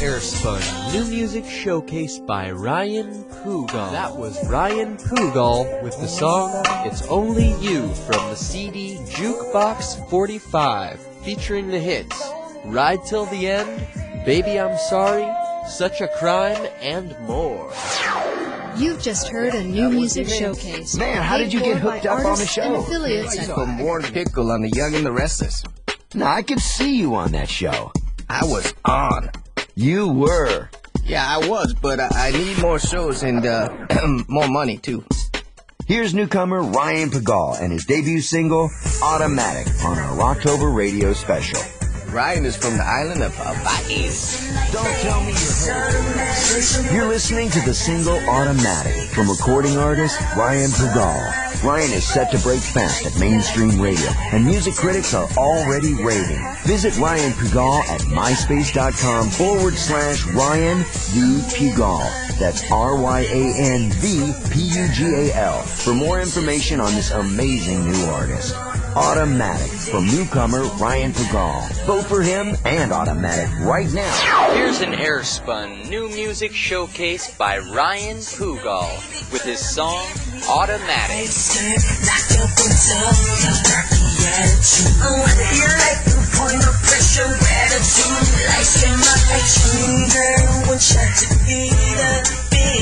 Airspun New Music Showcase by Ryan Pugal. That was Ryan Pugal with the song It's Only You from the CD Jukebox 45, featuring the hits Ride Till the End, Baby I'm Sorry, Such a Crime, and more. You've just heard a new music showcase. Man, how did you get hooked up on the show? affiliates at From Warren Pickle on The Young and the Restless. Now, I could see you on that show. I was on. You were. Yeah, I was, but I, I need more shows and uh, more money, too. Here's newcomer Ryan Pugal and his debut single, Automatic, on our Rocktober radio special. Ryan is from the island of Hawaii. Don't tell me you're You're listening to the single Automatic from recording artist Ryan Pugal. Ryan is set to break fast at mainstream radio, and music critics are already raving. Visit Ryan Pugal at myspace.com forward slash Ryan V. Pugal. That's R-Y-A-N V P-U-G-A-L for more information on this amazing new artist. Automatic from newcomer Ryan Pugal. Vote for him and Automatic right now. Here's an Airspun New Music Showcase by Ryan Pugal with his song Automatic.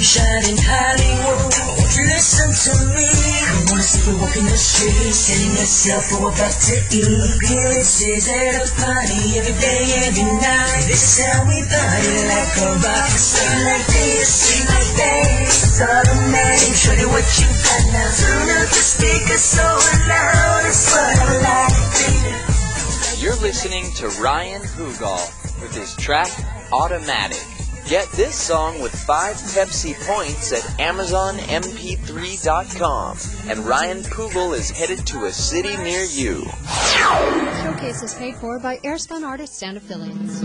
Shot in Hollywood, won't you listen to me? Walking the streets, telling yourself what about to eat. Appearances at a party every day, every night. This is how we party like a rock. Sing like this, sing like that. It's automatic, show you what you got now. Turn up the speakers so loud, it's what I like. You're listening to Ryan Pugal with his track Automatic. Get this song with 5 Pepsi points at AmazonMP3.com. And Ryan Pugal is headed to a city near you. Showcase is paid for by Airspun artists and affiliates.